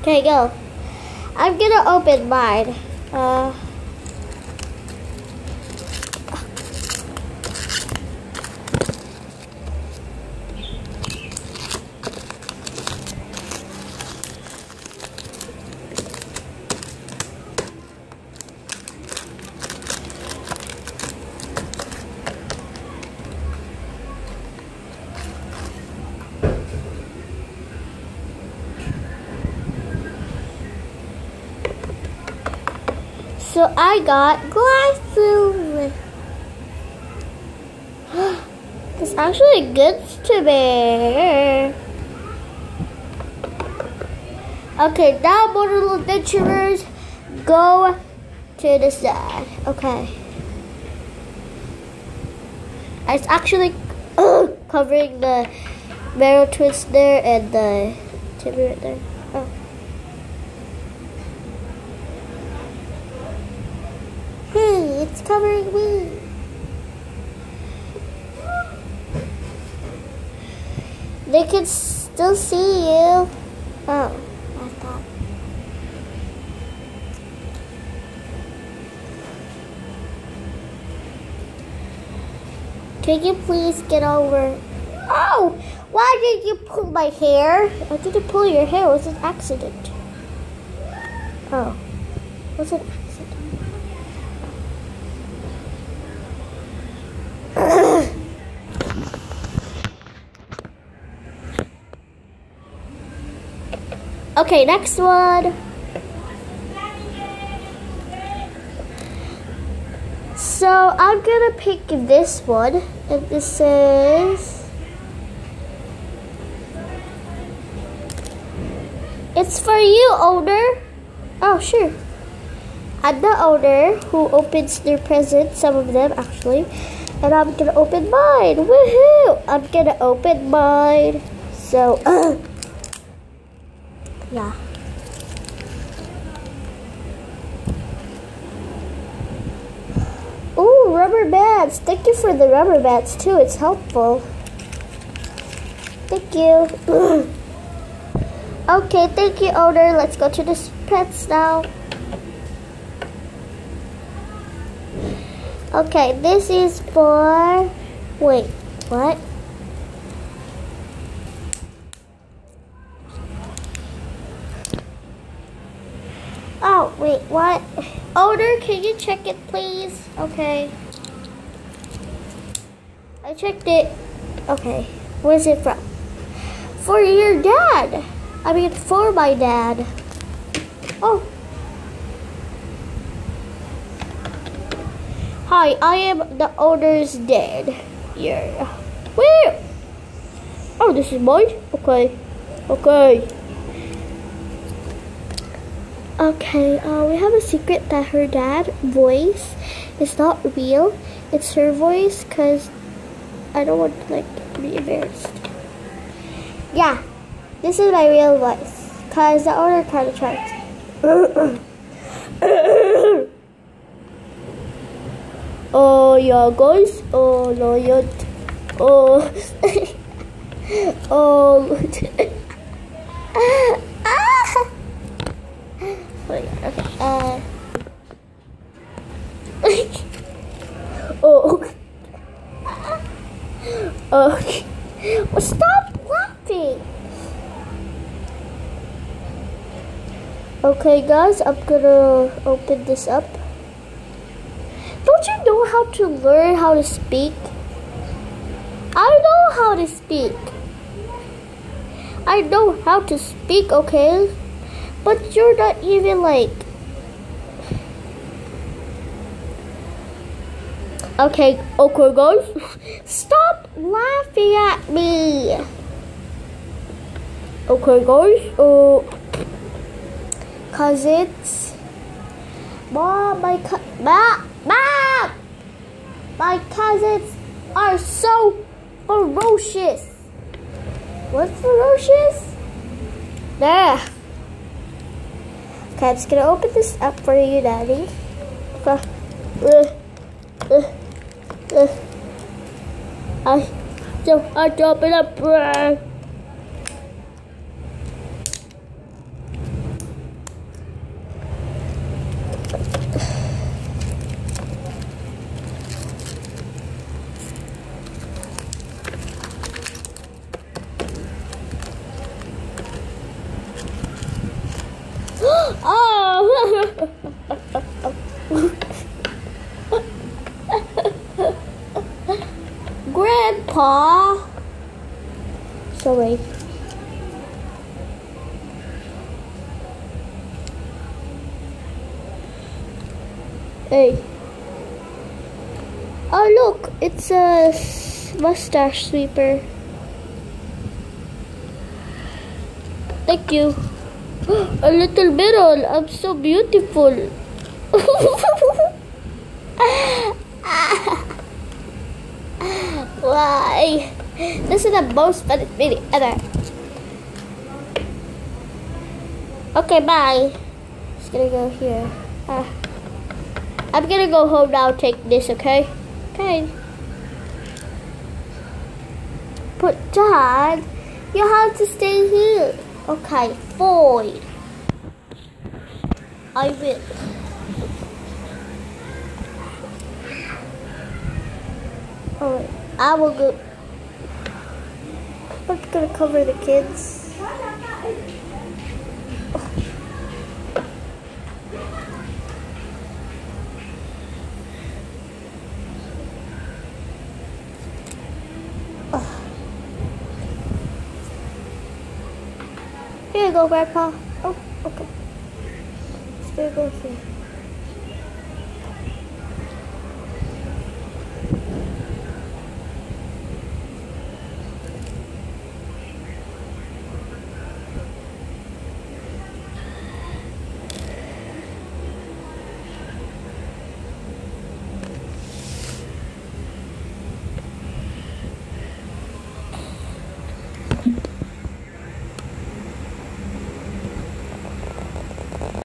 Okay, go. I'm gonna open mine. Uh. So I got glasses. It's actually good to me. Okay, now more little adventurers go to the side. Okay. It's actually covering the marrow twist there and the timber right there. Oh. Hey, it's covering me. They can still see you. Oh, I thought. Can you please get over? Oh, why did you pull my hair? I didn't pull your hair. It was an accident. Oh, it was an accident. Okay, next one. So I'm gonna pick this one, and this is. It's for you, owner. Oh, sure. I'm the owner who opens their presents, some of them actually. And I'm gonna open mine. Woohoo! I'm gonna open mine. So, yeah. Ooh, rubber bands. Thank you for the rubber bands too. It's helpful. Thank you. okay, thank you, owner. Let's go to the pets now. Okay, this is for. Wait, what? Oh, wait, what? Owner, can you check it, please? Okay. I checked it. Okay, where's it from? For your dad. I mean, for my dad. Oh. Hi, I am the owner's dad. Yeah. Where? Oh, this is mine? Okay. Okay. Okay, uh, we have a secret that her dad voice is not real. It's her voice because I don't want to like be embarrassed. Yeah, this is my real voice because the owner kind of tried. Oh your guys. Oh no, yet. Oh. oh. ah. Okay. Uh. oh. Okay. Well, stop laughing. Okay, guys, I'm gonna open this up. Don't you know how to learn how to speak? I know how to speak. I know how to speak, okay? But you're not even like. Okay, okay, guys. Stop laughing at me. Okay, guys. Uh, cause it's. Mom, my co- Mom! My cousins are so ferocious. What's ferocious? There. Okay, I'm just gonna open this up for you, Daddy. Uh, uh, uh. I, I it up. Oh! Grandpa! Sorry. Hey. Oh look, it's a mustache sweeper. Thank you. A little mirror. I'm so beautiful. Why? This is the most fun video ever. Okay, bye. Just gonna go here. Uh, I'm gonna go home now. Take this, okay? Okay. But Dad, you have to stay here. Okay, fine. I will. Alright, I will go. I'm gonna cover the kids. Here you go, Grandpa. Oh, okay. Gonna go here.